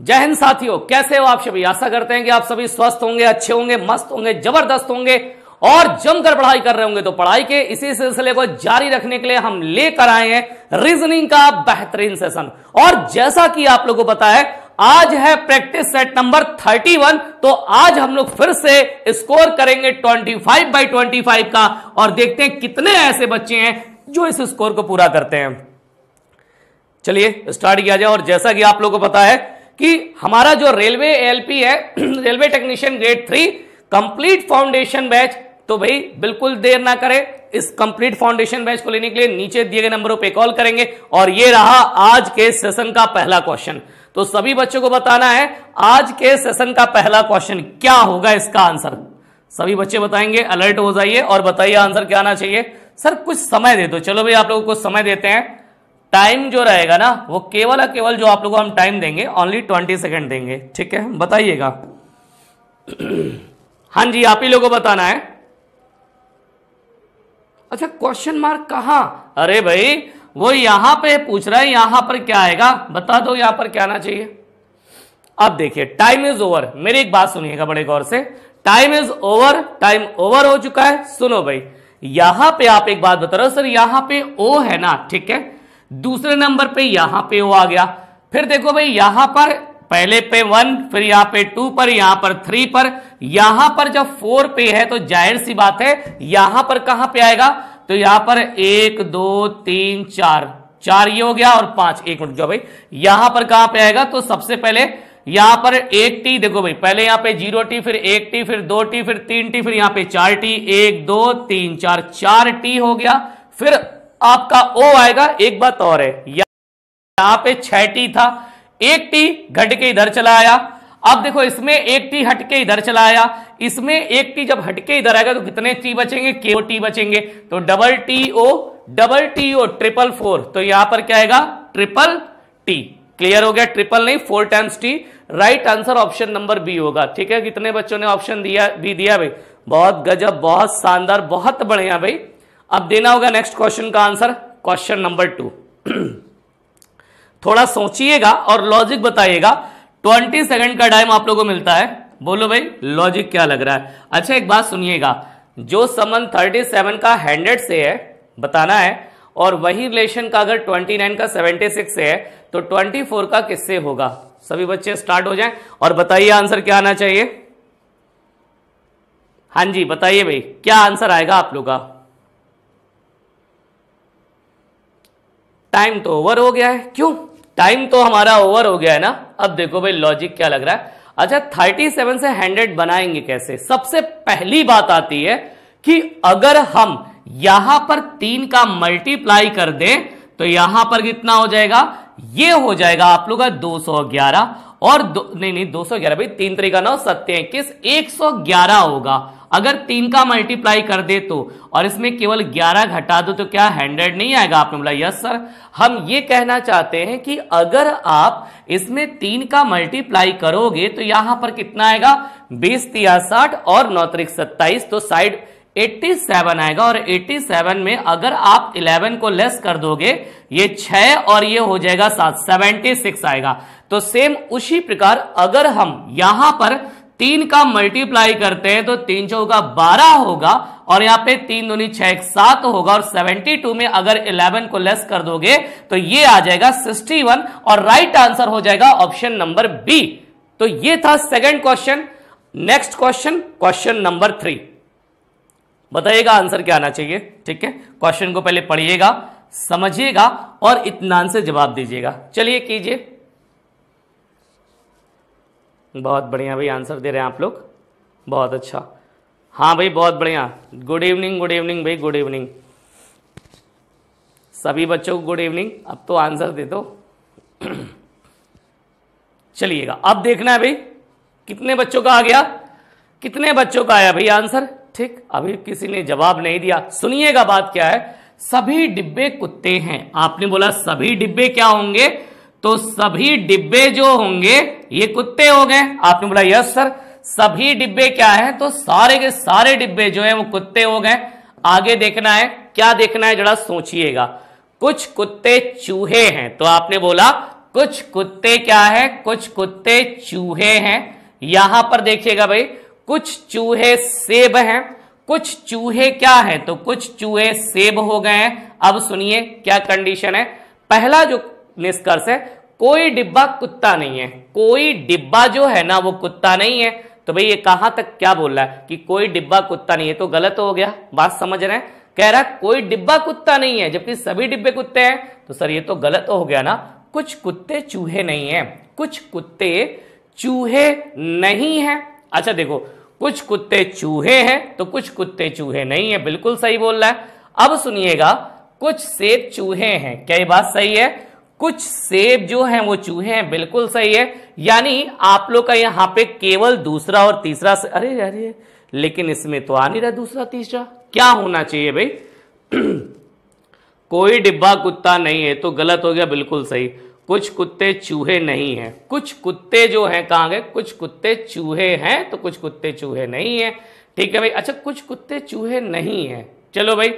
जय हिंद साथियों, कैसे हो आप सभी? आशा करते हैं कि आप सभी स्वस्थ होंगे, अच्छे होंगे, मस्त होंगे, ज़बरदस्त होंगे और जमकर पढ़ाई कर रहे होंगे। तो पढ़ाई के इसी सिलसिले को जारी रखने के लिए हम लेकर आए हैं रीजनिंग का बेहतरीन सेशन और जैसा कि आप लोगों को पता है, आज है प्रैक्टिस सेट नंबर 31 तो आज हम लोग फिर से स्कोर करेंगे 25 बाई 25 का। और देखते हैं कितने ऐसे बच्चे हैं जो इस स्कोर को पूरा करते हैं। चलिए स्टार्ट किया जाए। और जैसा कि आप लोगों को पता है कि हमारा जो रेलवे एलपी है, railway technician grade three, complete foundation batch तो भाई बिल्कुल देर ना करें। इस कंप्लीट फाउंडेशन बैच को लेने के लिए नीचे दिए गए नंबरों पे कॉल करेंगे। और ये रहा आज के सेशन का पहला क्वेश्चन। तो सभी बच्चों को बताना है, आज के सेशन का पहला क्वेश्चन क्या होगा इसका आंसर? सभी बच्चे बताएँगे, अलर्ट हो जाइए और बताइए आंसर क्या आना चाहिए। सर, कुछ समय दे दो। चलो भाई, आप लोगों को समय देते हैं। टाइम जो रहेगा ना, वो केवल केवल जो आप लोगों को हम टाइम देंगे ओनली ट्वेंटी सेकेंड देंगे, ठीक है? बताइएगा। हाँ जी, आप ही लोगों को बताना है। अच्छा क्वेश्चन मार्क कहा? अरे भाई, वो यहाँ पे पूछ रहा है, यहाँ पर क्या आएगा? बता दो, यहाँ पर क्या आना चाहिए। अब देखिए टाइम इज़ ओवर मेरी एक बात सुनिएगा बड़े गौर से। Time is over time over हो चुका है। सुनो भाई, यहाँ पे आप एक बात बता रहे हो, सर, यहाँ पे ओ है ना, ठीक है? दूसरे नंबर पे यहाँ पे ओ आ गया। फिर देखो भाई, यहाँ पर पहले पे वन, फिर यहाँ पे टू पर, यहाँ पर थ्री पर, यहाँ पर जब फोर पे है तो ज़ाहिर सी बात है, यहाँ पर कहाँ पे आएगा? तो यहाँ पर एक, दो, तीन, चार चार ये हो गया और पाँच, एक मिनट जो भाई। यहाँ पर कहाँ पे आएगा? तो सबसे पहले यहाँ पर एक टी, देखो भाई, पहले यहाँ पे ज़ीरो टी, फिर एक टी, फिर दो टी, फिर तीन टी, फिर यहाँ पे चार टी, एक, दो, तीन, चार चार टी हो गया। फिर आपका ओ आएगा, एक बात और है। यहाँ पे छह टी था। एक टी घट के इधर चला आया। अब देखो, इसमें एक टी हटके इधर चला आया। इसमें एक टी जब हटके इधर आएगा तो कितने टी बचेंगे? के ओ टी बचेंगे। तो double T O double T O triple four तो यहाँ पर क्या आएगा? ट्रिपल टी क्लियर हो गया? ट्रिपल नहीं four times T right answer option number B होगा। ठीक है? कितने बच्चों ने ऑप्शन दिया बी दिया भाई? बहुत गजब, बहुत शानदार, बहुत बढ़िया भाई। अब देना होगा नेक्स्ट क्वेश्चन का आंसर क्वेश्चन नंबर टू थोड़ा सोचिएगा और लॉजिक बताइएगा. ट्वेंटी सेकंड का टाइम आप लोगों को मिलता है. बोलो भाई लॉजिक क्या लग रहा है? अच्छा एक बात सुनिएगा. जो समन थर्टी सेवन का हंड्रेड से है, बताना है, और वही रिलेशन का अगर ट्वेंटी नाइन का सेवेंटी सिक्स से है तो ट्वेंटी फोर का किससे होगा? सभी बच्चे स्टार्ट हो जाएँ और बताइए आंसर क्या आना चाहिए. हाँ जी, बताइए भाई, क्या आंसर आएगा आप लोग का? टाइम तो ओवर हो गया है। क्यों? टाइम तो हमारा ओवर हो गया है ना? अब देखो भाई लॉजिक क्या लग रहा है? अच्छा 37 से 100 बनाएँगे कैसे? सबसे पहली बात आती है कि अगर हम यहाँ पर तीन का मल्टीप्लाई कर दें तो यहाँ पर कितना हो जाएगा? ये हो जाएगा आप लोग का 211 और दो, नहीं नहीं 211 भाई तीन तरीका नौ सत्य इक्कीस एक होगा। अगर तीन का मल्टीप्लाई कर दे तो और इसमें केवल ग्यारह घटा दो तो क्या हंड्रेड नहीं आएगा? आपने बोला यस सर हम ये कहना चाहते हैं कि अगर आप इसमें तीन का मल्टीप्लाई करोगे तो यहाँ पर कितना आएगा? बीस, तिया, साठ और नौ तरीक सत्ताईस तो साइड 87 आएगा। और 87 में अगर आप 11 को लेस कर दोगे, ये 6 और ये हो जाएगा सात सेवेंटी सिक्स आएगा। तो सेम उसी प्रकार, अगर हम यहाँ पर तीन का मल्टीप्लाई करते हैं तो तीन चौका बारह होगा, और यहाँ पे तीन दूनी छह सात होगा, और सेवेंटी टू में अगर इलेवन को लेस कर दोगे तो ये आ जाएगा सिक्सटी वन और राइट आंसर हो जाएगा ऑप्शन नंबर बी तो ये था second question next question question number three बताइएगा आंसर क्या आना चाहिए, ठीक है? क्वेश्चन को पहले पढ़िएगा, समझिएगा, और इतमान से जवाब दीजिएगा। चलिए कीजिए। बहुत बढ़िया भाई आंसर दे रहे हैं आप लोग। बहुत अच्छा। हाँ भाई, बहुत बढ़िया। गुड इवनिंग गुड इवनिंग भाई गुड इवनिंग सभी बच्चों को गुड इवनिंग अब तो आंसर दे दो। चलिएगा। अब देखना है भाई, कितने बच्चों का आ गया? कितने बच्चों का आया भाई आंसर? ठीक, अभी किसी ने जवाब नहीं दिया। सुनिएगा बात क्या है। सभी डिब्बे कुत्ते हैं। आपने बोला सभी डिब्बे क्या होंगे? तो सभी डिब्बे जो होंगे, ये कुत्ते हो गए। आपने बोला, यस, सर, सभी डिब्बे क्या है? तो सारे के सारे डिब्बे जो है, वो कुत्ते हो गए। आगे देखना है, क्या देखना है, जरा सोचिएगा। कुछ कुत्ते चूहे हैं। तो आपने बोला, कुछ कुत्ते क्या है? कुछ कुत्ते चूहे हैं। यहाँ पर देखिएगा भाई, कुछ चूहे सेब हैं, कुछ चूहे क्या है? तो कुछ चूहे सेब हो गए हैं। अब सुनिए, क्या कंडीशन है? पहला जो निष्कर्ष है कोई डिब्बा कुत्ता नहीं है। कोई डिब्बा जो है ना वो कुत्ता नहीं है। तो भाई ये कहाँ तक क्या बोल रहा है कि कोई डिब्बा कुत्ता नहीं है? तो गलत हो गया। बात समझ रहे हैं? कह रहा कोई डिब्बा कुत्ता नहीं है, जबकि सभी डिब्बे कुत्ते हैं। तो सर, ये तो गलत हो गया ना। कुछ कुत्ते चूहे नहीं है। कुछ कुत्ते चूहे नहीं है। अच्छा देखो, कुछ कुत्ते चूहे हैं तो कुछ कुत्ते चूहे नहीं है। बिल्कुल सही बोल रहा है। अब सुनिएगा, कुछ सेब चूहे हैं। क्या ये बात सही है? कुछ सेब जो हैं वो चूहे हैं, बिल्कुल सही है। यानी आप लोग का यहाँ पे केवल दूसरा और तीसरा अरे अरे, लेकिन इसमें तो आ नहीं रहा दूसरा, तीसरा। क्या होना चाहिए भाई? कोई डिब्बा कुत्ता नहीं है तो गलत हो गया, बिल्कुल सही। कुछ कुत्ते चूहे नहीं हैं। कुछ कुत्ते जो हैं, कहाँ गए? कुछ कुत्ते चूहे हैं तो कुछ कुत्ते चूहे नहीं हैं। ठीक है भाई? अच्छा कुछ कुत्ते चूहे नहीं हैं। चलो भाई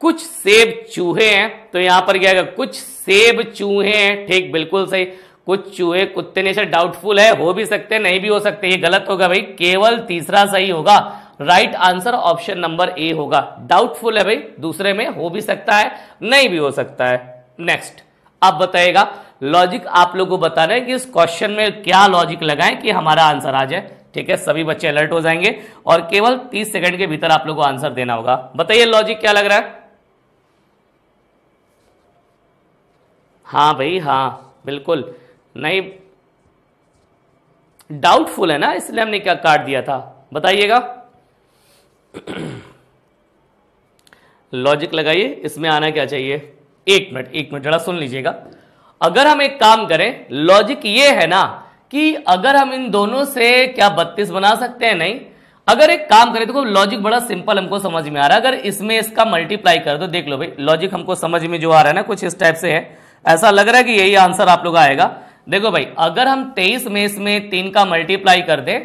कुछ सेब चूहे हैं तो यहाँ पर क्या है, कुछ सेब चूहे हैं। ठीक, बिल्कुल सही। कुछ चूहे कुत्ते ने डाउटफुल है, हो भी सकते हैं, नहीं भी हो सकते, ये गलत होगा भाई। केवल तीसरा सही होगा। Right answer option number A होगा। डाउटफुल है भाई, दूसरे में हो भी सकता है, नहीं भी हो सकता है। नेक्स्ट अब बताएगा लॉजिक आप लोगों को बताना है कि इस क्वेश्चन में क्या लॉजिक लगाएँ कि हमारा आंसर आ जाए। ठीक है, सभी बच्चे अलर्ट हो जाएँगे और केवल 30 सेकंड के भीतर आप लोगों को आंसर देना होगा। बताइए लॉजिक क्या लग रहा है? हाँ भाई हाँ बिल्कुल। नहीं डाउटफुल है ना, इसलिए हमने क्या काट दिया था? बताइएगा। लॉजिक लगाइए, इसमें आना क्या चाहिए? एक मिनट एक मिनट, जरा सुन लीजिएगा। अगर हम एक काम करें लॉजिक ये है ना, कि अगर हम इन दोनों से क्या बत्तीस बना सकते हैं? नहीं। अगर एक काम करें तो लॉजिक बड़ा सिंपल हमको समझ में आ रहा है। अगर इसमें इसका मल्टीप्लाई कर दो, देख लो भाई लॉजिक हमको समझ में जो आ रहा है ना, कुछ इस टाइप से है। ऐसा लग रहा है कि यही आंसर आप लोग आएगा। देखो भाई, अगर हम तेईस में इसमें तीन का मल्टीप्लाई कर दे,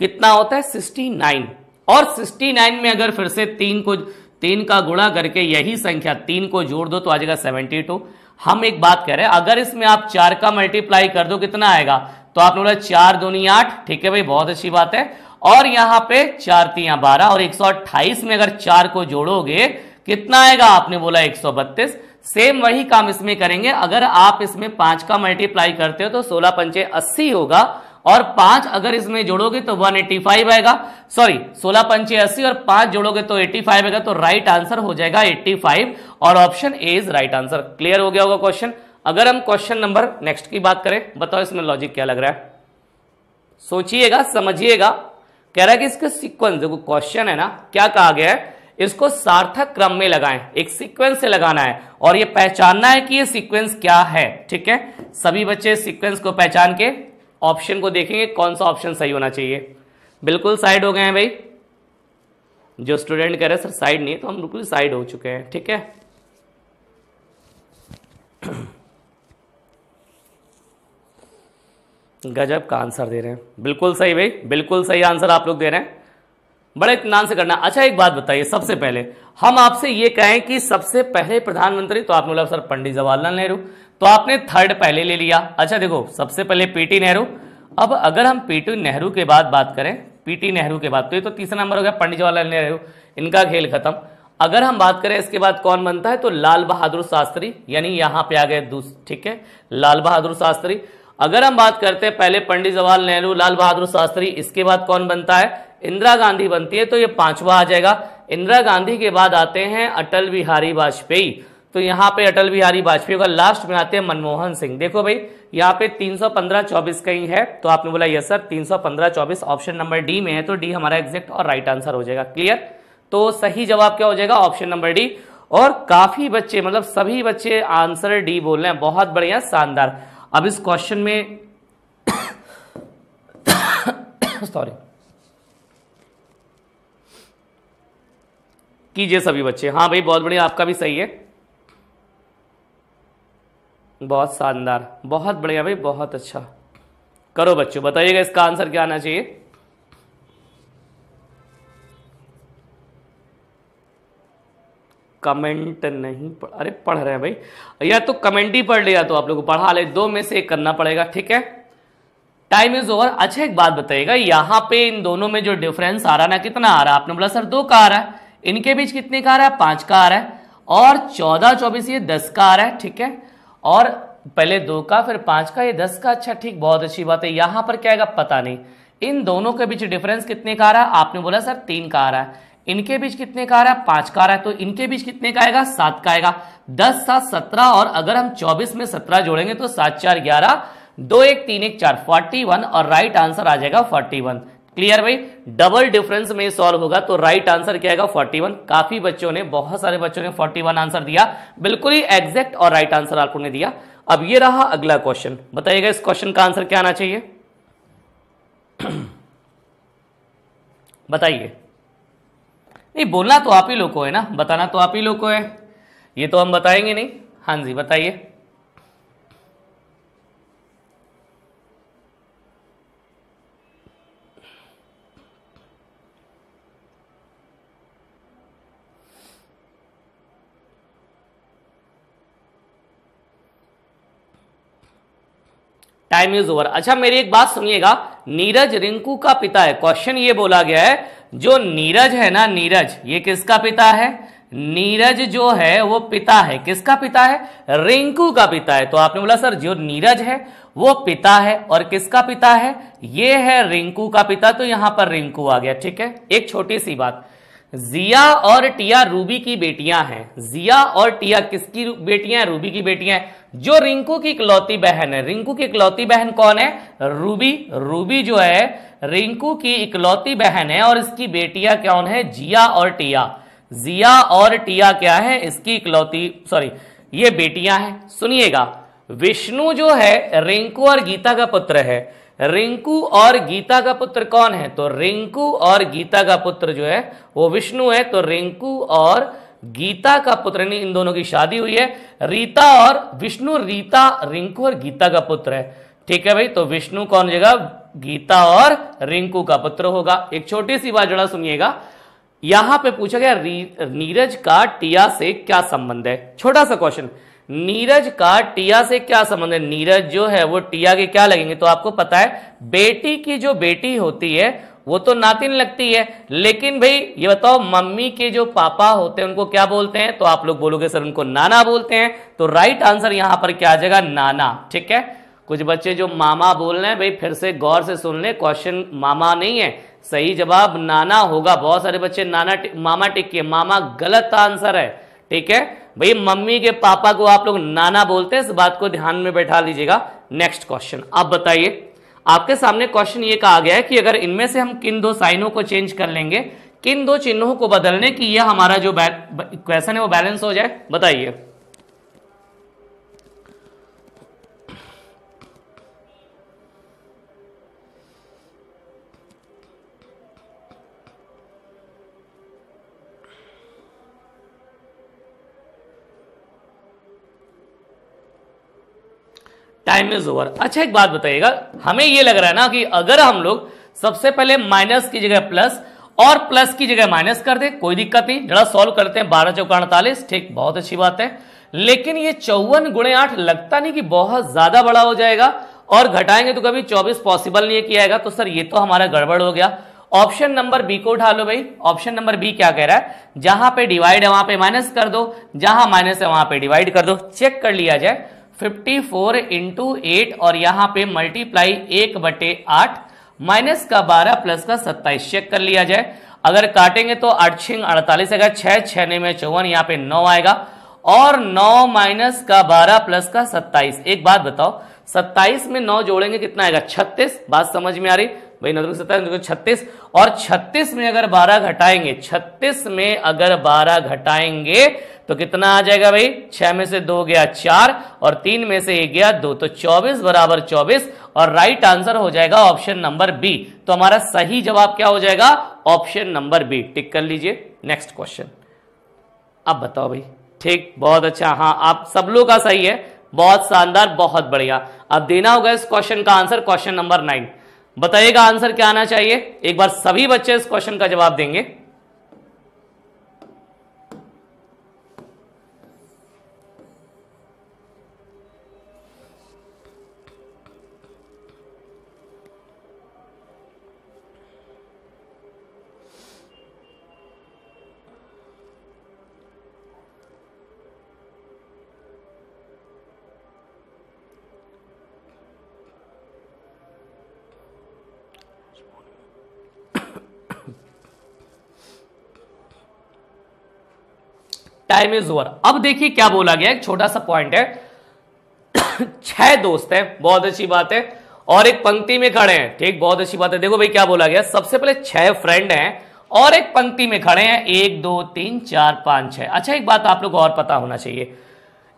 कितना होता है? Sixty nine. और 69 में अगर फिर से तीन को, तीन का गुणा करके यही संख्या तीन को जोड़ दो तो आ जाएगा 72 हम एक बात कह रहे हैं, अगर इसमें आप चार का मल्टीप्लाई कर दो, कितना आएगा? तो आपने बोला चार दूनी आठ। ठीक है भाई, बहुत अच्छी बात है। और यहाँ पे चार तिया बारह और 128 में अगर चार को जोड़ोगे, कितना आएगा? आपने बोला 132 सेम वही काम इसमें करेंगे। अगर आप इसमें पाँच का मल्टीप्लाई करते हो तो सोलह पंचे अस्सी होगा और पाँच अगर इसमें जोड़ोगे तो 185 आएगा। सॉरी सोलह पंचे अस्सी और पाँच जोड़ोगे तो 85 आएगा तो राइट आंसर हो जाएगा 85 और option A is right answer clear हो गया होगा क्वेश्चन अगर हम क्वेश्चन नंबर नेक्स्ट की बात करें, बताओ इसमें लॉजिक क्या लग रहा है? सोचिएगा, समझिएगा। कह रहा है कि इसका सीक्वेंस देखो क्वेश्चन है ना, क्या कहा गया है? इसको सार्थक क्रम में लगाएँ, एक सीक्वेंस से लगाना है। और ये पहचानना है कि ये सीक्वेंस क्या है, ठीक है? सभी बच्चे सीक्वेंस को पहचान के ऑप्शन को देखेंगे, कौन सा ऑप्शन सही होना चाहिए। बिल्कुल साइड हो गए हैं भाई। जो स्टूडेंट कह रहे सर साइड नहीं तो हम बिल्कुल साइड हो चुके हैं, ठीक है? गजब का आंसर दे रहे हैं। बिल्कुल सही भाई, बिल्कुल सही आंसर आप लोग दे रहे हैं। बड़े इतमान से करना। अच्छा एक बात बताइए सबसे पहले, हम आपसे ये कहें कि सबसे पहले प्रधानमंत्री तो आपने बोला सर पंडित जवाहरलाल नेहरू तो आपने थर्ड पहले ले लिया। अच्छा देखो, सबसे पहले पीटी नेहरू। अब अगर हम पीटी नेहरू के बाद बात करें, पीटी नेहरू के बाद तो ये तो तीसरा नंबर हो गया, पंडित जवाहरलाल नेहरू, इनका खेल खत्म। अगर हम बात करें इसके बाद कौन बनता है तो लाल बहादुर शास्त्री, यानी यहाँ पे आ गए ठीक है, लाल बहादुर शास्त्री। अगर हम बात करते हैं पहले पंडित जवाहरलाल नेहरू, लाल बहादुर शास्त्री, इसके बाद कौन बनता है इंदिरा गांधी बनती है तो ये पांचवा आ जाएगा। इंदिरा गांधी के बाद आते हैं अटल बिहारी वाजपेयी। तो यहाँ पे अटल बिहारी वाजपेयी का लास्ट में आते हैं मनमोहन सिंह। देखो भाई, यहाँ पे 315 24 कहीं है तो आपने बोला, yes sir 315 24 option number D में है। तो डी हमारा एग्जैक्ट और राइट आंसर हो जाएगा। क्लियर तो सही जवाब क्या हो जाएगा? ऑप्शन नंबर डी और काफ़ी बच्चे मतलब सभी बच्चे आंसर डी बोल रहे हैं। बहुत बढ़िया, शानदार। अब इस क्वेश्चन में सॉरी कीजिए सभी बच्चे। हाँ भाई, बहुत बढ़िया, आपका भी सही है। बहुत शानदार, बहुत बढ़िया भाई, बहुत अच्छा। करो बच्चों, बताइएगा इसका आंसर क्या आना चाहिए? कमेंट नहीं पढ़, अरे पढ़ रहे हैं भाई। या तो कमेंट ही पढ़ लिया तो आप लोग को पढ़ा ले। दो में से एक करना पड़ेगा, ठीक है? Time is over. अच्छा एक बात बताइएगा, यहाँ पे इन दोनों में जो डिफरेंस आ रहा है ना, कितना आ रहा है? आपने बोला, सर, दो का आ रहा है। इनके बीच कितने का आ रहा है? पाँच का आ रहा है। और चौदह, चौबीस, ये दस का आ रहा है, ठीक है? और पहले दो का फिर पाँच का ये दस का अच्छा ठीक, बहुत अच्छी बात है। यहाँ पर क्या आएगा? पता नहीं। इन दोनों के बीच डिफरेंस कितने का आ रहा है? आपने बोला, सर, तीन का आ रहा है। इनके बीच कितने का आ रहा है? पाँच का आ रहा है। तो इनके बीच कितने का आएगा? सात का आएगा। दस, सात, सत्रह, और अगर हम चौबीस में सत्रह जोड़ेंगे तो सात, चार, ग्यारह, दो, एक, तीन, एक, चार फोर्टी वन और राइट आंसर आ जाएगा फोर्टी वन क्लियर भाई? डबल डिफरेंस में सॉल्व होगा तो राइट आंसर क्या आएगा? 41 काफ़ी बच्चों ने, बहुत सारे बच्चों ने 41 आंसर दिया। बिल्कुल ही एग्जैक्ट और राइट आंसर आपको ने दिया। अब ये रहा अगला क्वेश्चन बताइएगा इस क्वेश्चन का आंसर क्या आना चाहिए? बताइए। नहीं, बोलना तो आप ही लोग को है ना? बताना तो आप ही लोग को है। ये तो हम बताएँगे नहीं। हाँ जी, बताइए। टाइम इज़ ओवर अच्छा मेरी एक बात सुनिएगा। नीरज रिंकू का पिता है। क्वेश्चन ये बोला गया है, जो नीरज है ना, नीरज, ये किसका पिता है? नीरज जो है, वो पिता है। किसका पिता है? रिंकू का पिता है। तो आपने बोला, सर, जो नीरज है, वो पिता है और किसका पिता है? ये है रिंकू का पिता तो यहाँ पर रिंकू आ गया। ठीक है? एक छोटी सी बात। जिया और टिया रूबी की बेटियाँ हैं। जिया और टिया किसकी बेटियाँ हैं? रूबी की बेटियाँ हैं। जो रिंकू की इकलौती बहन है। रिंकू की इकलौती बहन कौन है? रूबी। रूबी जो है, रिंकू की इकलौती बहन है और इसकी बेटियाँ कौन है? जिया और टिया। जिया और टिया क्या है? इसकी इकलौती सॉरी ये बेटियाँ हैं। सुनिएगा, विष्णु जो है, रिंकू और गीता का पुत्र है। रिंकू और गीता का पुत्र कौन है? तो रिंकू और गीता का पुत्र जो है, वो विष्णु है। तो रिंकू और गीता का पुत्र नहीं इन दोनों की शादी हुई है। रीता और विष्णु, रीता, रिंकू और गीता का पुत्र है। ठीक है भाई तो विष्णु कौन जगह गीता और रिंकू का पुत्र होगा। एक छोटी सी बात जरा सुनिएगा। यहाँ पे पूछा गया नीरज का टिया से क्या संबंध है? छोटा सा क्वेश्चन। नीरज का टिया से क्या संबंध है? नीरज जो है, वो टिया के क्या लगेंगे? तो आपको पता है, बेटी की जो बेटी होती है, वो तो नातिन लगती है। लेकिन भाई, ये बताओ, मम्मी के जो पापा होते हैं, उनको क्या बोलते हैं? तो आप लोग बोलोगे, सर, उनको नाना बोलते हैं। तो राइट आंसर यहाँ पर क्या आ जाएगा? नाना, ठीक है? कुछ बच्चे जो मामा बोल रहे हैं, भाई, फिर से गौर से सुन ले क्वेश्चन मामा नहीं है। सही जवाब, नाना होगा। बहुत सारे बच्चे नाना मामा टिक मामा गलत आंसर है, ठीक है? भाई, मम्मी के पापा को आप लोग नाना बोलते हैं, इस बात को ध्यान में बैठा लीजिएगा। नेक्स्ट क्वेश्चन आप बताइए, आपके सामने क्वेश्चन ये कहा गया है कि अगर इनमें से हम किन दो साइनों को चेंज कर लेंगे, किन दो चिन्हों को बदलने की यह हमारा जो क्वेश्चन है वो बैलेंस हो जाए? बताइए। टाइम इज़ ओवर अच्छा एक बात बताइएगा। हमें ये लग रहा है ना कि अगर हम लोग सबसे पहले माइनस की जगह प्लस और प्लस की जगह माइनस कर दे, कोई दिक्कत नहीं। जरा सॉल्व करते हैं। बारह चौका अड़तालीस, ठीक, बहुत अच्छी बात है। लेकिन ये चौवन गुणे आठ लगता नहीं कि बहुत ज़्यादा बड़ा हो जाएगा और घटाएँगे तो कभी चौबीस पॉसिबल नहीं किया जाएगा तो सर, ये तो हमारा गड़बड़ हो गया। ऑप्शन नंबर बी को उठा लो भाई। ऑप्शन नंबर बी क्या कह रहा है? जहाँ पे डिवाइड है, वहाँ पे माइनस कर दो। जहाँ माइनस है, वहाँ पे डिवाइड कर दो। चेक कर लिया जाए। 54 फोर इंटू एट और यहाँ पे मल्टीप्लाई एक बटे आठ माइनस का 12 प्लस का 27 चेक कर लिया जाए। अगर काटेंगे तो आठ छिंग अड़तालीस आएगा छह छह में चौवन, यहाँ पे नौ आएगा। और नौ माइनस का बारह प्लस का सत्ताईस। एक बात बताओ, सत्ताईस में नौ जोड़ेंगे कितना आएगा? छत्तीस। बात समझ में आ रही? भाई नौ सत्ताईस छत्तीस, और छत्तीस में अगर बारह घटाएँगे, छत्तीस में अगर बारह घटाएँगे तो कितना आ जाएगा भाई? छह में से दो गया चार, और तीन में से एक गया दो तो चौबीस बराबर चौबीस, और राइट आंसर हो जाएगा ऑप्शन नंबर बी तो हमारा सही जवाब क्या हो जाएगा? ऑप्शन नंबर बी टिक कर लीजिए। नेक्स्ट क्वेश्चन अब बताओ भाई। ठीक, बहुत अच्छा। हाँ आप सब लोग का सही है। बहुत शानदार, बहुत बढ़िया। अब देना होगा इस क्वेश्चन का आंसर क्वेश्चन नंबर नाइन बताइएगा आंसर क्या आना चाहिए? एक बार सभी बच्चे इस क्वेश्चन का जवाब देंगे। Time is over. अब देखिए क्या बोला गया, एक छोटा सा पॉइंट है। छह दोस्त हैं, बहुत अच्छी बात है। और एक पंक्ति में खड़े हैं, ठीक, बहुत अच्छी बात है। देखो भाई क्या बोला गया, सबसे पहले छह फ्रेंड हैं और एक पंक्ति में खड़े हैं। एक, दो, तीन, चार, पाँच, छह। अच्छा एक बात आप लोग और पता होना चाहिए,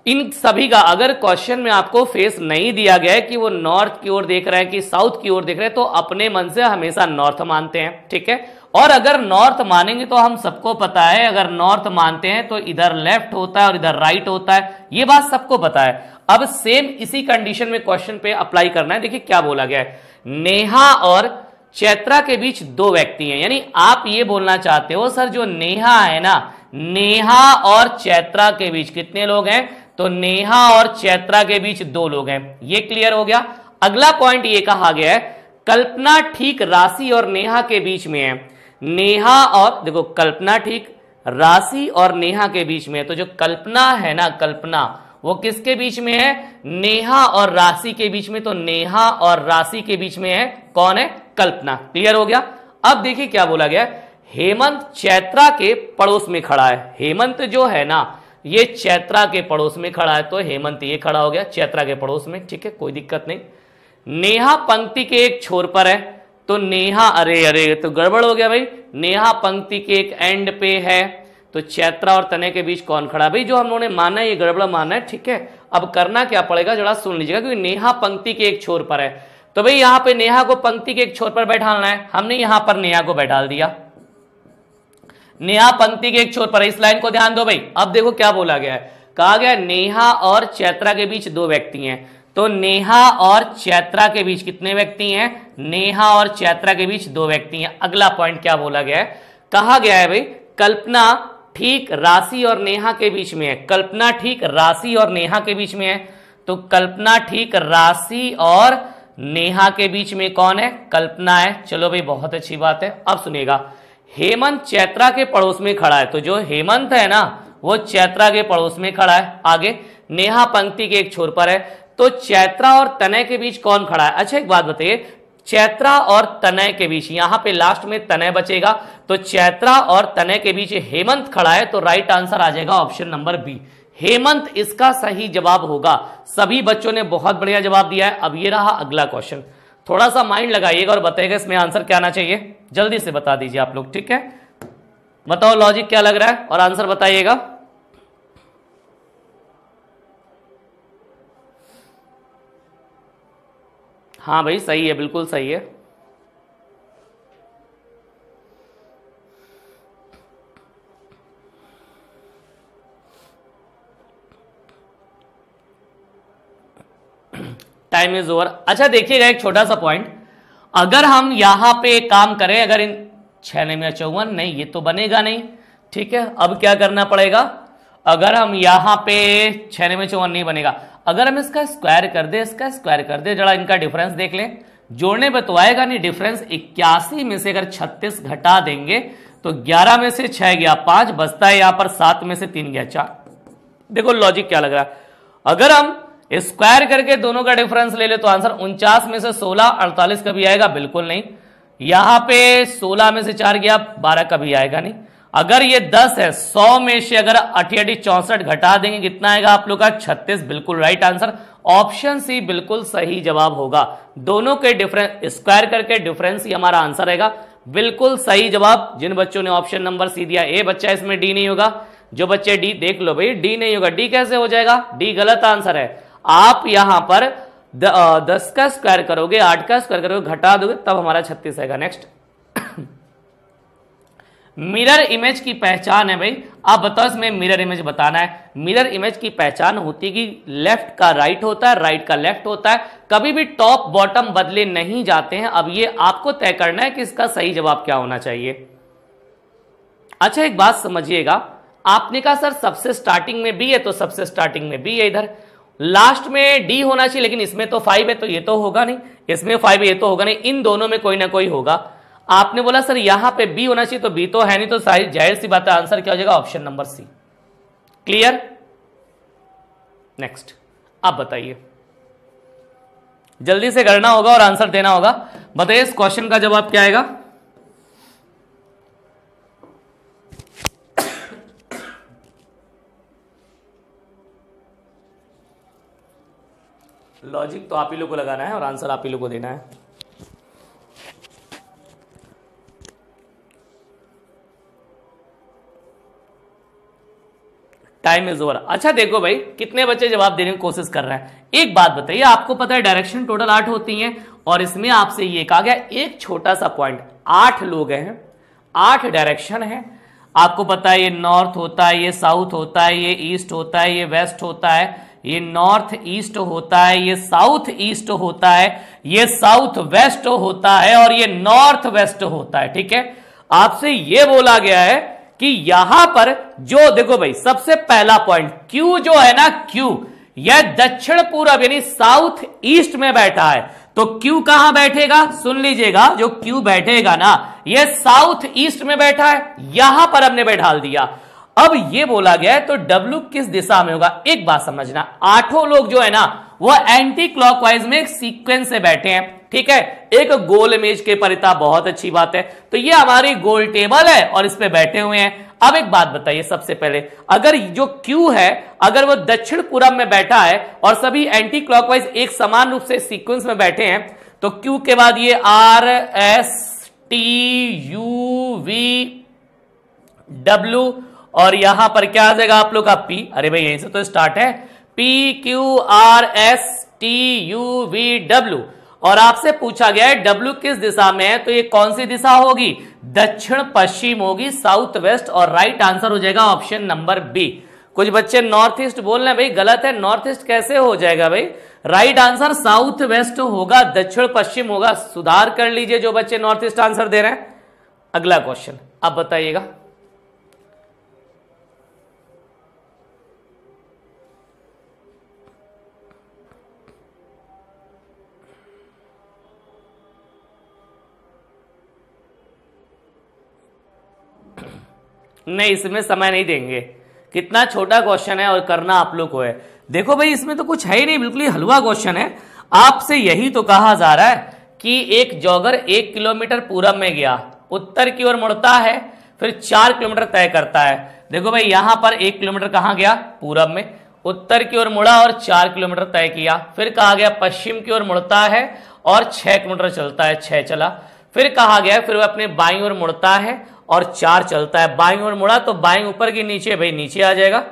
इन सभी का अगर क्वेश्चन में आपको फेस नहीं दिया गया है कि वो नॉर्थ की ओर देख रहे हैं कि साउथ की ओर देख रहे हैं तो अपने मन से हमेशा नॉर्थ मानते हैं, ठीक है? और अगर नॉर्थ मानेंगे तो हम सबको पता है, अगर नॉर्थ मानते हैं तो इधर लेफ़्ट होता है और इधर राइट होता है। ये बात सबको पता है। अब सेम इसी कंडीशन में क्वेश्चन पे अप्लाई करना है। देखिए क्या बोला गया है। नेहा और चैत्रा के बीच दो व्यक्ति हैं। यानी आप ये बोलना चाहते हो, सर, जो नेहा है ना, नेहा और चैत्रा के बीच कितने लोग हैं? तो नेहा और चैत्रा के बीच दो लोग हैं। ये क्लियर हो गया? अगला पॉइंट ये कहा गया है, कल्पना ठीक राशि और नेहा के बीच में है। नेहा और, देखो, कल्पना ठीक, राशि और नेहा के बीच में है। तो जो कल्पना है ना, कल्पना, वो किसके बीच में है? नेहा और राशि के बीच में। तो नेहा और राशि के बीच में है, कौन है? कल्पना। क्लियर हो गया? अब देखिए क्या बोला गया हेमंत चैत्रा के पड़ोस में खड़ा है। हेमंत जो है ना, ये चैत्रा के पड़ोस में खड़ा है। तो हेमंत ये खड़ा हो गया, चैत्रा के पड़ोस में। ठीक है, कोई दिक्कत नहीं। नेहा पंक्ति के एक छोर पर है। तो नेहा, अरे अरे तो गड़बड़ हो गया भाई। नेहा पंक्ति के एक एंड पे है। तो चैत्रा और तने के बीच कौन खड़ा? भाई, जो हम लोगों ने माना है, ये गड़बड़ा माना है, ठीक है? अब करना क्या पड़ेगा, जरा सुन लीजिएगा, क्योंकि नेहा पंक्ति के एक छोर पर है। तो भाई, यहाँ पे नेहा को पंक्ति के एक छोर पर बैठाना है। हमने यहाँ पर नेहा को बैठा दिया। नेहा पंक्ति के एक छोर पर इस लाइन को ध्यान दो भाई। अब देखो क्या बोला गया है। कहा गया नेहा और चैत्रा के बीच दो व्यक्ति हैं। तो नेहा और चैत्रा के बीच कितने व्यक्ति हैं? नेहा और चैत्रा के बीच दो व्यक्ति हैं। अगला पॉइंट क्या बोला गया है? कहा गया है भाई, कल्पना ठीक राशि और नेहा के बीच में है। कल्पना ठीक राशि और नेहा के बीच में है। तो कल्पना ठीक राशि और नेहा के बीच में कौन है? कल्पना है। चलो भाई, बहुत अच्छी बात है। अब सुनेगा। हेमंत चैत्रा के पड़ोस में खड़ा है। तो जो हेमंत है ना, वो चैत्रा के पड़ोस में खड़ा है। आगे, नेहा पंक्ति के एक छोर पर है। तो चैत्रा और तनय के बीच कौन खड़ा है? अच्छा एक बात बताइए। चैत्रा और तनय के बीच, यहाँ पे लास्ट में तनय बचेगा। तो चैत्रा और तनय के बीच हेमंत खड़ा है तो राइट आंसर आ जाएगा ऑप्शन नंबर बी हेमंत, इसका सही जवाब होगा। सभी बच्चों ने बहुत बढ़िया जवाब दिया है। अब ये रहा अगला क्वेश्चन थोड़ा सा माइंड लगाइएगा और बताइएगा इसमें आंसर क्या आना चाहिए। जल्दी से बता दीजिए आप लोग, ठीक है? बताओ लॉजिक क्या लग रहा है और आंसर बताइएगा। हाँ भाई, सही है, बिल्कुल सही है। टाइम इज़ ओवर अच्छा देखिएगा एक छोटा सा पॉइंट अगर हम यहाँ पे काम करें, अगर इन छह में चौवन, नहीं, ये तो बनेगा नहीं। ठीक है, अब क्या करना पड़ेगा? अगर हम यहाँ पे में चौवन, नहीं बनेगा अगर हम इसका स्क्वायर कर दे, इसका स्क्वायर कर दे, जरा इनका डिफरेंस देख लें। जोड़ने पे तो आएगा नहीं डिफरेंस इक्यासी में से अगर 36 घटा देंगे तो 11 में से 6 गया 5 बचता है यहाँ पर 7 में से 3 गया 4 देखो लॉजिक क्या लग रहा है। अगर हम स्क्वायर करके दोनों का डिफरेंस ले ले तो आंसर उनचास में से 16 48 कभी आएगा? बिल्कुल नहीं। यहाँ पे 16 में से 4 गया 12 कभी आएगा नहीं। अगर ये दस है सौ में से अगर अठी चौसठ घटा देंगे कितना आएगा आप लोग का? छत्तीस बिल्कुल राइट आंसर ऑप्शन सी बिल्कुल सही जवाब होगा। दोनों के डिफरेंस स्क्वायर करके डिफरेंस ही हमारा आंसर रहेगा। बिल्कुल सही जवाब। जिन बच्चों ने ऑप्शन नंबर सी दिया ए बच्चा इसमें डी नहीं होगा। जो बच्चे डी देख लो भाई डी नहीं होगा। डी कैसे हो जाएगा? डी गलत आंसर है। आप यहाँ पर द, दस का स्क्वायर करोगे आठ का स्क्वायर करोगे घटा दोगे तब हमारा छत्तीस आएगा। नेक्स्ट मिरर इमेज की पहचान है भाई। आप बताओ, इसमें मिरर इमेज बताना है। मिरर इमेज की पहचान होती है कि लेफ़्ट का राइट होता है, राइट का लेफ़्ट होता है। कभी भी टॉप बॉटम बदले नहीं जाते हैं। अब ये आपको तय करना है कि इसका सही जवाब क्या होना चाहिए। अच्छा एक बात समझिएगा। आपने कहा, सर, सबसे स्टार्टिंग में बी है तो सबसे स्टार्टिंग में बी है इधर। लास्ट में डी होना चाहिए, लेकिन इसमें तो फाइव है तो ये तो होगा नहीं। इसमें फाइव ये तो होगा नहीं। इन दोनों में कोई ना कोई होगा। आपने बोला, सर, यहाँ पे बी होना चाहिए तो बी तो है नहीं तो ज़ाहिर सी बात है, आंसर क्या हो जाएगा? Option number C clear next आप बताइए। जल्दी से करना होगा और आंसर देना होगा। बताइए, इस क्वेश्चन का जवाब क्या आएगा? लॉजिक तो आप ही लोग को लगाना है और आंसर आप ही लोग को देना है। टाइम इज़ ओवर अच्छा देखो भाई, कितने बच्चे जवाब देने की कोशिश कर रहे हैं? एक बात बताइए, आपको पता है डायरेक्शन टोटल आठ होती हैं, और इसमें आपसे ये कहा गया, एक छोटा सा पॉइंट आठ लोग हैं, आठ डायरेक्शन है। आपको पता है ये नॉर्थ होता है, ये साउथ होता है, ये ईस्ट होता है, ये वेस्ट होता है, ये नॉर्थ ईस्ट होता है, ये साउथ ईस्ट होता है, ये साउथ वेस्ट होता है, और ये नॉर्थ वेस्ट होता है, ठीक है? आपसे ये बोला गया है कि यहाँ पर जो देखो भाई, सबसे पहला पॉइंट क्यू जो है ना क्यू यह दक्षिण पूर्व यानी साउथ ईस्ट में बैठा है। तो क्यू कहाँ बैठेगा? सुन लीजिएगा, जो क्यू बैठेगा ना, यह साउथ ईस्ट में बैठा है, यहाँ पर हमने बैठा दिया। अब ये बोला गया है तो डब्ल्यू किस दिशा में होगा? एक बात समझना, आठों लोग जो है ना वो एंटी क्लॉकवाइज में सीक्वेंस से बैठे हैं, ठीक है? एक गोल इमेज के परिता, बहुत अच्छी बात है। तो ये हमारी गोल टेबल है और इस पे बैठे हुए हैं। अब एक बात बताइए सबसे पहले, अगर जो क्यू है, अगर वो दक्षिण पूरब में बैठा है और सभी एंटी क्लॉकवाइज एक समान रूप से सीक्वेंस में बैठे हैं तो क्यू के बाद ये R S T U V W और यहाँ पर क्या आ जाएगा आप लोग का? पी अरे भाई, यहीं से तो स्टार्ट है। P Q R S T U V W और आपसे पूछा गया है डब्ल्यू किस दिशा में है? तो ये कौन सी दिशा होगी? दक्षिण, पश्चिम होगी साउथ वेस्ट और राइट आंसर हो जाएगा ऑप्शन नंबर बी कुछ बच्चे नॉर्थ ईस्ट बोल रहे हैं, भाई, गलत है। नॉर्थ ईस्ट कैसे हो जाएगा, भाई? राइट आंसर साउथ वेस्ट होगा, दक्षिण, पश्चिम होगा। सुधार कर लीजिए जो बच्चे नॉर्थ ईस्ट आंसर दे रहे हैं। अगला क्वेश्चन अब बताइएगा। नहीं, इसमें समय नहीं देंगे। कितना छोटा क्वेश्चन है और करना आप लोग को है। देखो भाई, इसमें तो कुछ है ही नहीं, बिल्कुल हलवा क्वेश्चन है। आपसे यही तो कहा जा रहा है कि एक जॉगर एक किलोमीटर पूरब में गया, उत्तर की ओर मुड़ता है, फिर चार किलोमीटर तय करता है। देखो भाई, यहाँ पर एक किलोमीटर कहाँ गया? पूरब में। उत्तर की ओर मुड़ा और चार किलोमीटर तय किया। फिर कहा गया? पश्चिम की ओर मुड़ता है और छह किलोमीटर चलता है, छह चला। फिर कहा गया? फिर वह अपने बाई ओर मुड़ता है और चार चलता है। बाई ओर मुड़ा तो बाई ऊपर की नीचे, भाई, नीचे आ जाएगा।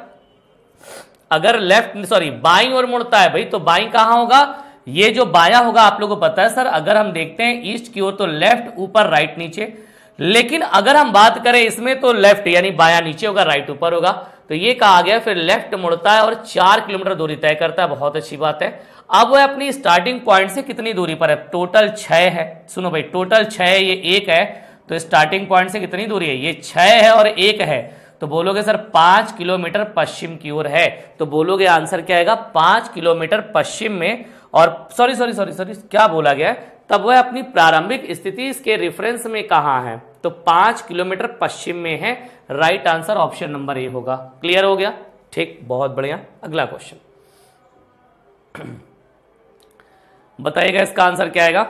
अगर लेफ़्ट सॉरी बाई ओर मुड़ता है भाई तो बाई कहाँ होगा? ये जो बाया होगा, आप लोगों को पता है, सर, अगर हम देखते हैं ईस्ट की ओर तो लेफ़्ट ऊपर राइट नीचे। लेकिन अगर हम बात करें इसमें तो लेफ़्ट यानी बाया नीचे होगा राइट ऊपर होगा। तो ये कहा गया, फिर लेफ़्ट मुड़ता है और चार किलोमीटर दूरी तय करता है। बहुत अच्छी बात है। अब वह अपनी स्टार्टिंग पॉइंट से कितनी दूरी पर है? टोटल छह है। सुनो भाई टोटल छह ये एक है। तो स्टार्टिंग पॉइंट से कितनी दूरी है? ये छह है और एक है। तो बोलोगे, सर, पाँच किलोमीटर पश्चिम की ओर है। तो बोलोगे, आंसर क्या आएगा? पाँच किलोमीटर पश्चिम में। और सॉरी सॉरी सॉरी सॉरी क्या बोला गया? तब वह अपनी प्रारंभिक स्थिति इसके रेफरेंस में कहा है? तो पाँच किलोमीटर पश्चिम में है। Right answer option number A होगा। क्लियर हो गया? ठीक, बहुत बढ़िया। अगला क्वेश्चन बताइएगा इसका आंसर क्या आएगा?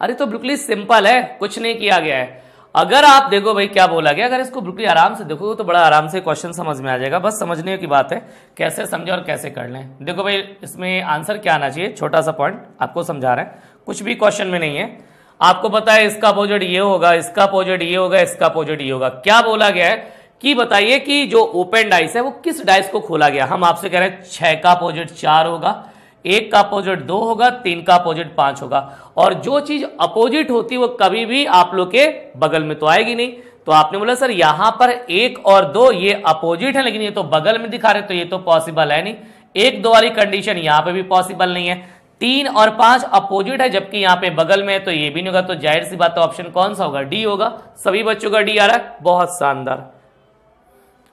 अरे तो बिल्कुल ही सिंपल है, कुछ नहीं किया गया है। अगर आप देखो भाई क्या बोला गया, अगर इसको बिल्कुल आराम से देखोगे तो बड़ा आराम से क्वेश्चन समझ में आ जाएगा। बस समझने की बात है, कैसे समझे और कैसे कर लें। देखो भाई, इसमें आंसर क्या आना चाहिए? छोटा सा पॉइंट आपको समझा रहे हैं। कुछ भी क्वेश्चन में नहीं है। आपको पता है, इसका अपोजिट ये होगा, इसका अपोजिट ये होगा, इसका अपोजिट ये होगा। क्या बोला गया है? कि बताइए कि जो ओपन डाइस है, वो किस डाइस को खोला गया? हम आपसे कह रहे हैं, छह का अपोजिट चार होगा। एक का अपोजिट दो होगा, तीन का अपोजिट पाँच होगा। और जो चीज़ अपोजिट होती है वो कभी भी आप लोग के बगल में तो आएगी नहीं। तो आपने बोला, सर, यहाँ पर एक और दो, ये अपोजिट है, लेकिन ये तो बगल में दिखा रहे तो ये तो पॉसिबल है नहीं। एक, दो वाली कंडीशन यहाँ पे भी पॉसिबल नहीं है। तीन और पाँच अपोजिट है, जबकि यहाँ पे बगल में है तो ये भी नहीं होगा। तो ज़ाहिर सी बात ऑप्शन कौन सा होगा? डी होगा। सभी बच्चों का डी आ रहा है। बहुत शानदार।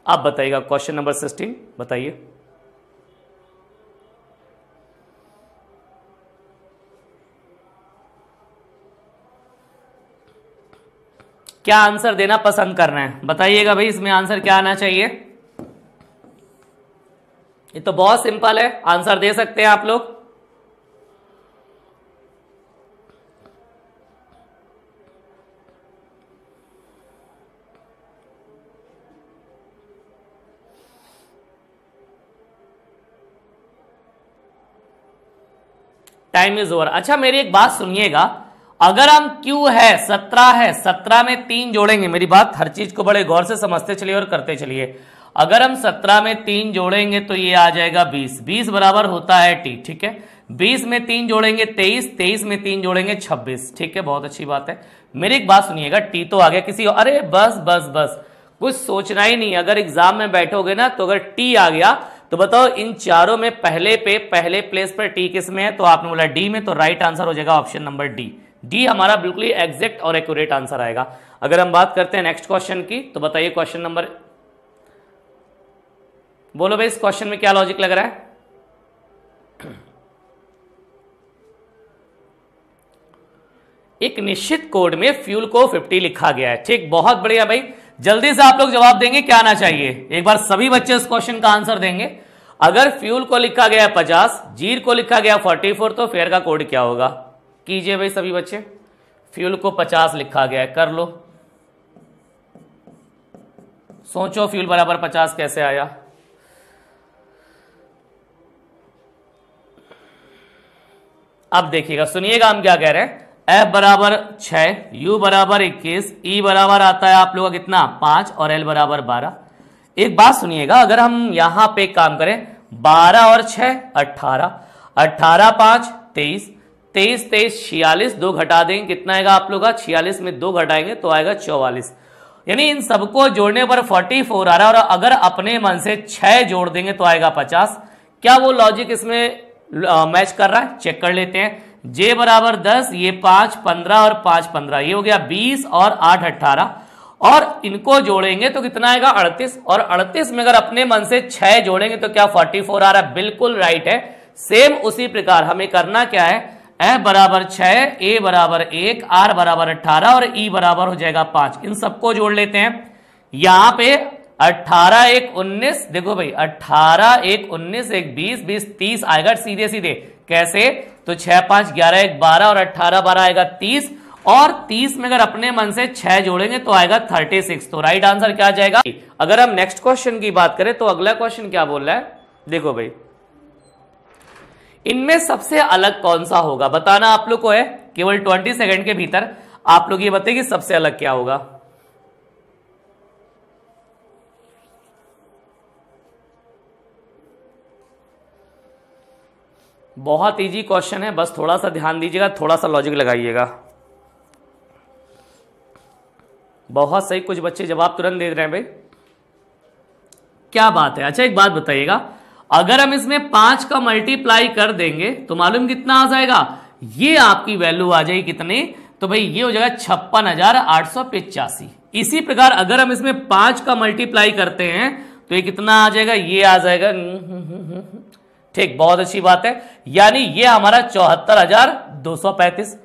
आप बताइएगा क्वेश्चन नंबर सिक्सटीन बताइए। क्या आंसर देना पसंद कर रहे हैं? बताइएगा भाई, इसमें आंसर क्या आना चाहिए? ये तो बहुत सिंपल है। आंसर दे सकते हैं आप लोग। टाइम इज़ ओवर अच्छा मेरी एक बात सुनिएगा। अगर हम क्यू है, सत्रह है, सत्रह में तीन जोड़ेंगे, मेरी बात हर चीज़ को बड़े गौर से समझते चलिए और करते चलिए। अगर हम सत्रह में तीन जोड़ेंगे तो ये आ जाएगा बीस। बीस बराबर होता है टी, ठीक है? बीस में तीन जोड़ेंगे तेईस तेईस में तीन जोड़ेंगे छब्बीस, ठीक है? बहुत अच्छी बात है। मेरी एक बात सुनिएगा, टी तो आ गया किसी अरे बस बस बस, कुछ सोचना ही नहीं। अगर एग्ज़ाम में बैठोगे ना तो अगर टी आ गया तो बताओ इन चारों में पहले पे, पहले प्लेस पर टी किसमें है? तो आपने बोला डी में तो राइट आंसर हो जाएगा ऑप्शन नंबर डी डी हमारा बिल्कुल एग्जैक्ट और एक्यूरेट आंसर आएगा। अगर हम बात करते हैं नेक्स्ट क्वेश्चन की तो बताइए क्वेश्चन नंबर बोलो भाई, इस क्वेश्चन में क्या लॉजिक लग रहा है? एक निश्चित कोड में फ्यूल को 50 लिखा गया है। ठीक, बहुत बढ़िया भाई। जल्दी से आप लोग जवाब देंगे, क्या आना चाहिए? एक बार सभी बच्चे इस क्वेश्चन का आंसर देंगे। अगर फ्यूल को लिखा गया पचास, जीर को लिखा गया 44 तो फेयर का कोड क्या होगा? कीजिए भाई सभी बच्चे। फ्यूल को 50 लिखा गया है, कर लो। सोचो फ्यूल बराबर 50 कैसे आया। अब देखिएगा, सुनिएगा हम क्या कह रहे हैं। एफ़ बराबर छ यू बराबर इक्कीस ई बराबर आता है आप लोगों का कितना? पाँच और एल बराबर बारह। एक बात सुनिएगा, अगर हम यहाँ पे काम करें, बारह और छ अट्ठारह अट्ठारह पाँच, तेईस तेईस तेईस, छियालीस, दो घटा देंगे। कितना आएगा आप लोग का? छियालीस में दो घटाएँगे तो आएगा चौवालीस। यानी इन सबको जोड़ने पर फोर्टी फोर आ रहा है और अगर अपने मन से छह जोड़ देंगे तो आएगा पचास। क्या वो लॉजिक इसमें मैच कर रहा है? चेक कर लेते हैं। जे बराबर दस, ये पाँच, पंद्रह और पाँच, पंद्रह। ये हो गया बीस और आठ अट्ठारह और इनको जोड़ेंगे तो कितना आएगा? अड़तीस। और अड़तीस में अगर अपने मन से छह जोड़ेंगे तो क्या फोर्टी फोर आ रहा है? बिल्कुल राइट है। सेम उसी प्रकार हमें करना क्या है? ए बराबर छह, ए बराबर एक, आर बराबर अट्ठारह और ई बराबर हो जाएगा पाँच। इन सबको जोड़ लेते हैं। यहाँ पे अट्ठारह एक उन्नीस, देखो भाई अट्ठारह एक उन्नीस, एक बीस बीस तीस आएगा सीधे सीधे। कैसे? तो छह पाँच ग्यारह एक बारह और अट्ठारह बारह आएगा तीस। और तीस में अगर अपने मन से छह जोड़ेंगे तो आएगा थर्टी सिक्स। तो राइट आंसर क्या आ जाएगा? अगर हम नेक्स्ट क्वेश्चन की बात करें तो अगला क्वेश्चन क्या बोल रहा है? देखो भाई इनमें सबसे अलग कौन सा होगा? बताना आप लोग को है, केवल ट्वेंटी सेकेंड के भीतर आप लोग ये बताइए सबसे अलग क्या होगा? बहुत इजी क्वेश्चन है, बस थोड़ा सा ध्यान दीजिएगा, थोड़ा सा लॉजिक लगाइएगा। बहुत सही, कुछ बच्चे जवाब तुरंत दे रहे हैं भाई। क्या बात है? अच्छा एक बात बताइएगा अगर हम इसमें पाँच का मल्टीप्लाई कर देंगे तो मालूम कितना आ जाएगा? ये आपकी वैल्यू आ जाएगी कितने? तो भाई, ये हो जाएगा छप्पन हज़ार आठ सौ पिचासी। इसी प्रकार, अगर हम इसमें पाँच का मल्टीप्लाई करते हैं तो ये कितना आ जाएगा? ये आ जाएगा ठीक, बहुत अच्छी बात है। यानी ये हमारा चौहत्तर हज़ार दो सौ पैंतीस।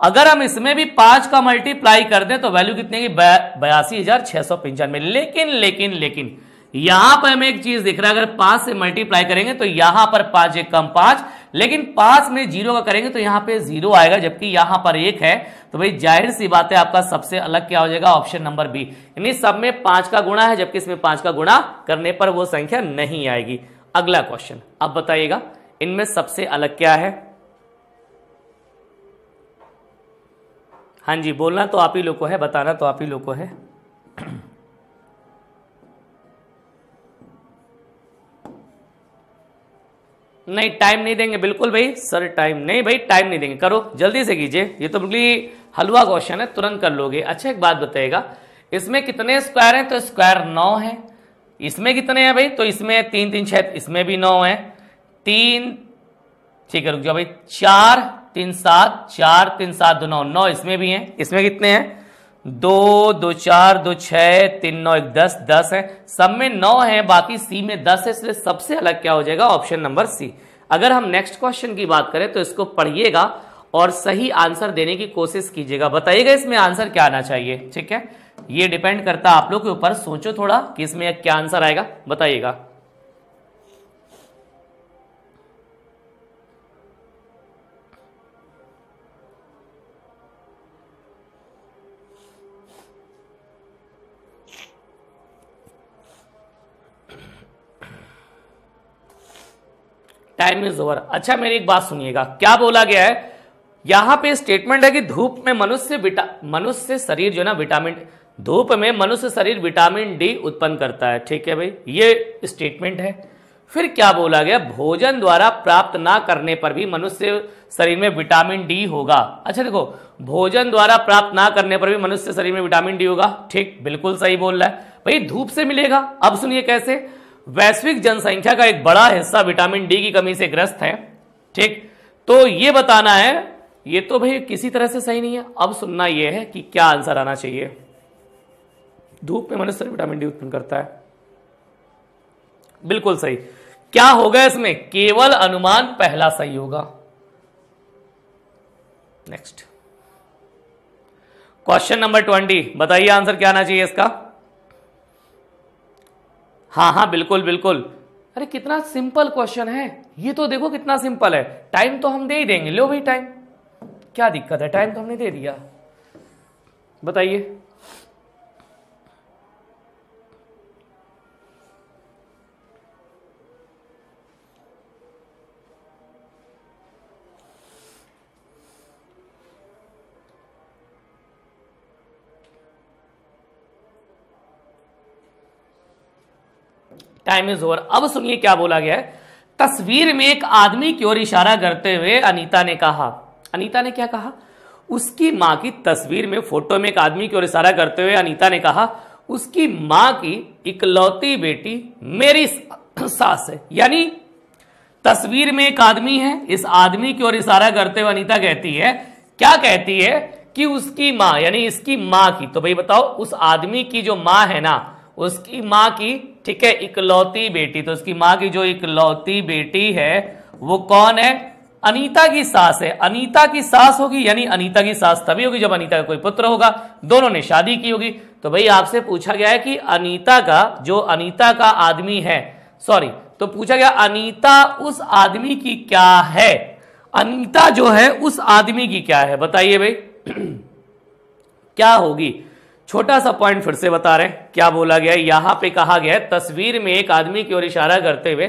अगर हम इसमें भी पाँच का मल्टीप्लाई कर दें तो वैल्यू कितनी बयासी हज़ार छह सौ पंचानवे। लेकिन लेकिन लेकिन यहाँ पर हमें एक चीज़ दिख रहा है, अगर पाँच से मल्टीप्लाई करेंगे तो यहाँ पर पाँच एक कम पाँच, लेकिन पाँच में ज़ीरो का करेंगे तो यहाँ पे ज़ीरो आएगा, जबकि यहाँ पर एक है। तो भाई, ज़ाहिर सी बात है आपका सबसे अलग क्या हो जाएगा ऑप्शन नंबर बी यानी सब में पाँच का गुणा है, जबकि इसमें पाँच का गुणा करने पर वो संख्या नहीं आएगी। अगला क्वेश्चन अब बताइएगा, इनमें सबसे अलग क्या है? हाँ जी, बोलना तो आप ही लोग को है, बताना तो आप ही लोग को है। नहीं टाइम नहीं देंगे, बिल्कुल भाई। सर टाइम नहीं, भाई टाइम नहीं देंगे। करो, जल्दी से कीजिए। ये तो बिल्कुल हलवा क्वेश्चन है, तुरंत कर लोगे। अच्छा एक बात बताइएगा। इसमें कितने स्क्वायर हैं? तो स्क्वायर नौ है। इसमें कितने हैं भाई? तो इसमें तीन तीन, छह, इसमें भी नौ है। तीन, ठीक है, रुक जाओ भाई। चार, तीन, सात, चार, तीन, सात, दो, नौ। नौ इसमें भी हैं। इसमें कितने हैं? दो दो चार, दो छह, तीन, नौ, एक, दस दस है। सब में नौ है, बाकी सी में दस है, इसलिए सबसे अलग क्या हो जाएगा? Option number C. अगर हम नेक्स्ट क्वेश्चन की बात करें तो इसको पढ़िएगा और सही आंसर देने की कोशिश कीजिएगा। बताइएगा इसमें आंसर क्या आना चाहिए, ठीक है? ये डिपेंड करता आप लोग के ऊपर। सोचो थोड़ा कि इसमें क्या आंसर आएगा, बताइएगा। Time is over. अच्छा मेरी एक बात सुनिएगा। क्या बोला गया है? यहाँ पे स्टेटमेंट है कि धूप में मनुष्य मनुष्य शरीर जो ना विटामिन धूप में मनुष्य शरीर विटामिन डी उत्पन्न करता है। ठीक है भाई? ये स्टेटमेंट है। फिर क्या बोला गया? भोजन द्वारा प्राप्त ना करने पर भी मनुष्य शरीर में विटामिन डी होगा। अच्छा देखो, भोजन द्वारा प्राप्त ना करने पर भी मनुष्य शरीर में विटामिन डी होगा। ठीक, बिल्कुल सही बोल रहा है। भाई, धूप से मिलेगा। अब सुनिए कैसे। वैश्विक जनसंख्या का एक बड़ा हिस्सा विटामिन डी की कमी से ग्रस्त है, ठीक? तो ये बताना है, ये तो भाई किसी तरह से सही नहीं है। अब सुनना यह है कि क्या आंसर आना चाहिए। धूप में मनुष्य विटामिन डी उत्पन्न करता है। बिल्कुल सही। क्या होगा इसमें? केवल अनुमान पहला सही होगा। नेक्स्ट क्वेश्चन नंबर ट्वेंटी बताइए आंसर क्या आना चाहिए इसका? हाँ हाँ बिल्कुल बिल्कुल। अरे, कितना सिंपल क्वेश्चन है। ये तो देखो कितना सिंपल है। टाइम तो हम दे ही देंगे। लो भाई टाइम क्या दिक्कत है? टाइम तो हमने दे दिया। बताइए। टाइम इज़ ओवर अब सुनिए क्या बोला गया तस्वीर में एक आदमी की ओर इशारा करते हुए अनीता ने कहा। अनीता ने क्या कहा? उसकी माँ की तस्वीर में फ़ोटो में एक आदमी की ओर इशारा करते हुए अनीता ने कहा, उसकी माँ की इकलौती बेटी मेरी सास है। यानी, तस्वीर में एक आदमी है। इस आदमी की ओर इशारा करते हुए अनीता कहती है, क्या कहती है कि उसकी माँ, यानी इसकी माँ की तो भाई बताओ, उस आदमी की जो माँ है ना उसकी माँ की, ठीक है, इकलौती बेटी। तो उसकी माँ की जो इकलौती बेटी है, वो कौन है? अनीता की सास है। अनीता की सास होगी, यानी अनीता की सास तभी होगी जब अनीता का कोई पुत्र होगा। दोनों ने शादी की होगी। तो भाई आपसे पूछा गया है कि अनीता का, जो अनीता का आदमी है, सॉरी तो पूछा गया, अनीता उस आदमी की क्या है? अनीता जो है, उस आदमी की क्या है? बताइए भाई। क्या होगी? छोटा सा पॉइंट फिर से बता रहे हैं। क्या बोला गया यहाँ पे कहा गया है, तस्वीर में एक आदमी की ओर इशारा करते हुए,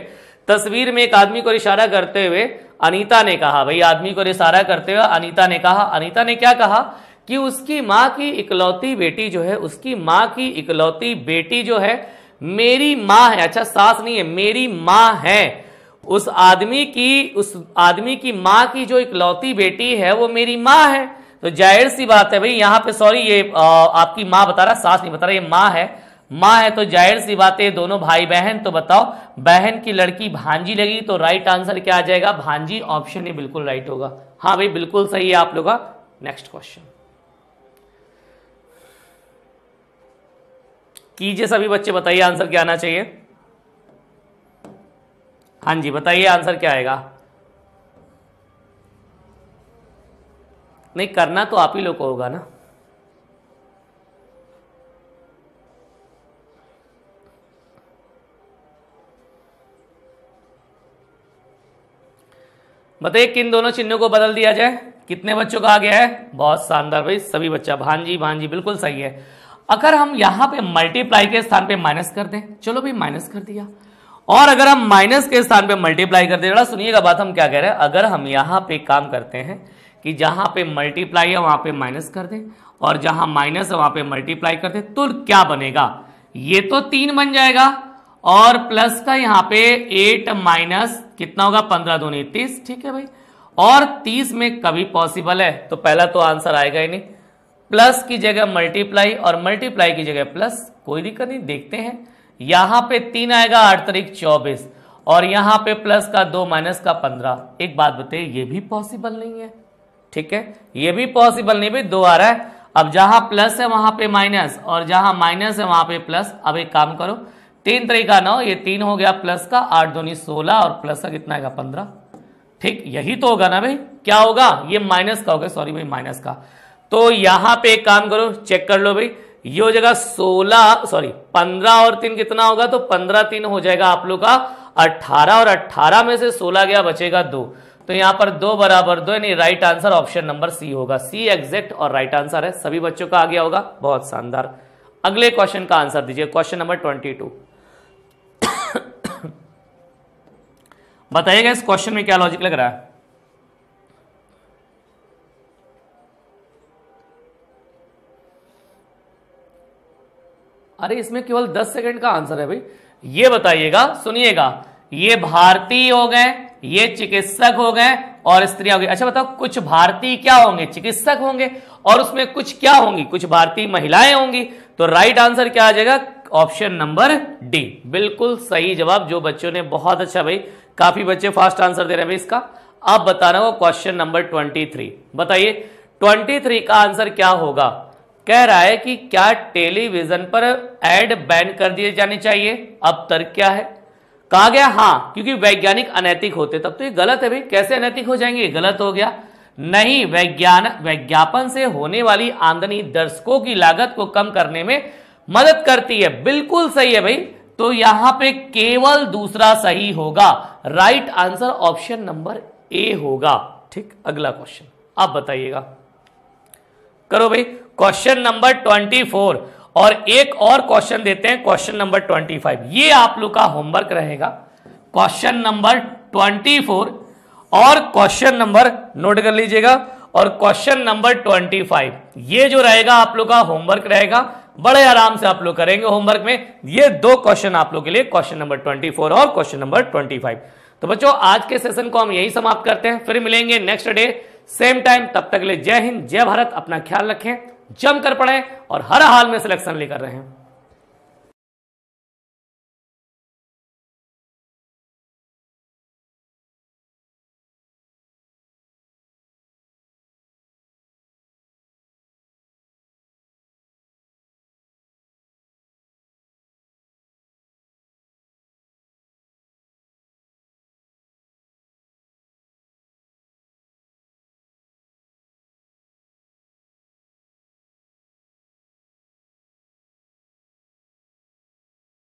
तस्वीर में एक आदमी को इशारा करते हुए अनीता ने कहा, भाई, आदमी को इशारा करते हुए अनीता ने कहा, अनीता ने क्या कहा? कि उसकी माँ की इकलौती बेटी जो है, उसकी माँ की इकलौती बेटी जो है, मेरी माँ है। अच्छा सास नहीं है, मेरी माँ है। उस आदमी की, उस आदमी की माँ की जो इकलौती बेटी है, वो मेरी माँ है। तो ज़ाहिर सी बात है भाई यहाँ पे सॉरी ये आ, आपकी माँ बता रहा सास नहीं बता रहा ये माँ है। माँ है तो ज़ाहिर सी बात है दोनों भाई बहन तो बताओ बहन की लड़की भांजी लगी तो राइट आंसर क्या आ जाएगा? भांजी ऑप्शन ही बिल्कुल राइट होगा। हाँ भाई बिल्कुल सही है आप लोग का। नेक्स्ट क्वेश्चन कीजिए सभी बच्चे बताइए आंसर क्या आना चाहिए। हाँ जी बताइए आंसर क्या आएगा। नहीं, करना तो आप ही लोग को होगा ना। बताइए, किन दोनों चिन्हों को बदल दिया जाए? कितने बच्चों का आ गया है? बहुत शानदार भाई, सभी बच्चा। भांजी भांजी, बिल्कुल सही है। अगर हम यहाँ पे मल्टीप्लाई के स्थान पे माइनस कर दें, चलो भाई माइनस कर दिया। और अगर हम माइनस के स्थान पे मल्टीप्लाई कर दें सुनिएगा बात, हम क्या कह रहे हैं? अगर हम यहाँ पे काम करते हैं कि जहाँ पे मल्टीप्लाई है, वहाँ पे माइनस कर दें। और जहाँ माइनस है, वहाँ पे मल्टीप्लाई कर दें। तो क्या बनेगा? ये तो तीन बन जाएगा। और प्लस का यहाँ पे एट माइनस कितना होगा? पंद्रह दूनी तीस। ठीक है भाई। और तीस में कभी पॉसिबल है तो पहला तो आंसर आएगा ही नहीं। प्लस की जगह मल्टीप्लाई और मल्टीप्लाई की जगह प्लस कोई दिक्कत नहीं। देखते हैं। यहाँ पे तीन आएगा आठ तारीख चौबीस। और यहाँ पे प्लस का दो माइनस का पंद्रह। एक बात बताइए, ये भी पॉसिबल नहीं है। ठीक है? ये भी पॉसिबल नहीं, भाई, दो आ रहा है। अब जहाँ प्लस है, वहाँ पे माइनस और जहाँ माइनस है, वहाँ पे प्लस अब एक काम करो, तीन तरीका नौ ये तीन हो गया प्लस का, आठ दोनी सोलह, और प्लस का कितना आएगा? पंद्रह। ठीक, यही तो होगा ना, भाई? क्या होगा? ये माइनस का होगा सॉरी भाई माइनस का। तो यहाँ पे एक काम करो चेक कर लो, भाई। ये हो जाएगा सोलह सॉरी पंद्रह और तीन कितना होगा? तो पंद्रह तीन हो जाएगा आप लोग का अट्ठारह और अट्ठारह में से सोलह गया, बचेगा दो। तो यहाँ पर दो बराबर दो, यानी right answer option number C होगा। सी एग्जैक्ट और राइट आंसर है। सभी बच्चों का आ गया होगा। बहुत शानदार। अगले क्वेश्चन का आंसर दीजिए। क्वेश्चन नंबर ट्वेंटी टू बताइएगा, इस क्वेश्चन में क्या लॉजिक लग रहा है? अरे, इसमें केवल 10 सेकंड का आंसर है भाई। ये बताइएगा, सुनिएगा। ये भारतीय हो गए ये चिकित्सक हो गए और स्त्रियाँ हो गई। अच्छा बताओ, कुछ भारतीय क्या होंगे? चिकित्सक होंगे और उसमें कुछ क्या होंगी? कुछ भारतीय महिलाएँ होंगी? तो राइट आंसर क्या आ जाएगा? ऑप्शन नंबर डी बिल्कुल सही जवाब, जो बच्चों ने बहुत अच्छा भाई, काफ़ी बच्चे फास्ट आंसर दे रहे हैं भाई इसका। अब बता रहा हूँ क्वेश्चन नंबर ट्वेंटी थ्री बताइए ट्वेंटी थ्री का आंसर क्या होगा? कह रहा है कि क्या टेलीविज़न पर एड बैन कर दिए जाने चाहिए? अब तर्क क्या है? कहा गया, हाँ, क्योंकि वैज्ञानिक अनैतिक होते, तब तो ये गलत है भाई। कैसे अनैतिक हो जाएँगे? गलत हो गया। नहीं, वैज्ञान, वैज्ञापन से होने वाली आमदनी दर्शकों की लागत को कम करने में मदद करती है। बिल्कुल सही है भाई। तो यहाँ पे केवल दूसरा सही होगा। Right answer option number A होगा। ठीक, अगला क्वेश्चन आप बताइएगा। करो भाई। क्वेश्चन नंबर ट्वेंटी फोर और एक और क्वेश्चन देते हैं, क्वेश्चन नंबर ट्वेंटी फाइव। ये आप लोग का होमवर्क रहेगा। क्वेश्चन नंबर ट्वेंटी फोर और क्वेश्चन नंबर नोट कर लीजिएगा। और क्वेश्चन नंबर ट्वेंटी फाइव, ये जो रहेगा आप लोग का होमवर्क रहेगा। बड़े आराम से आप लोग करेंगे होमवर्क में। ये दो क्वेश्चन आप लोग के लिए, क्वेश्चन नंबर ट्वेंटी फोर और क्वेश्चन नंबर ट्वेंटी फाइव। तो बच्चों, आज के सेशन को हम यही समाप्त करते हैं। फिर मिलेंगे नेक्स्ट डे, सेम टाइम, तब तक ले जय हिंद, जय भारत, अपना ख्याल रखें। जमकर पढ़ें और हर हाल में सिलेक्शन लेकर रहें।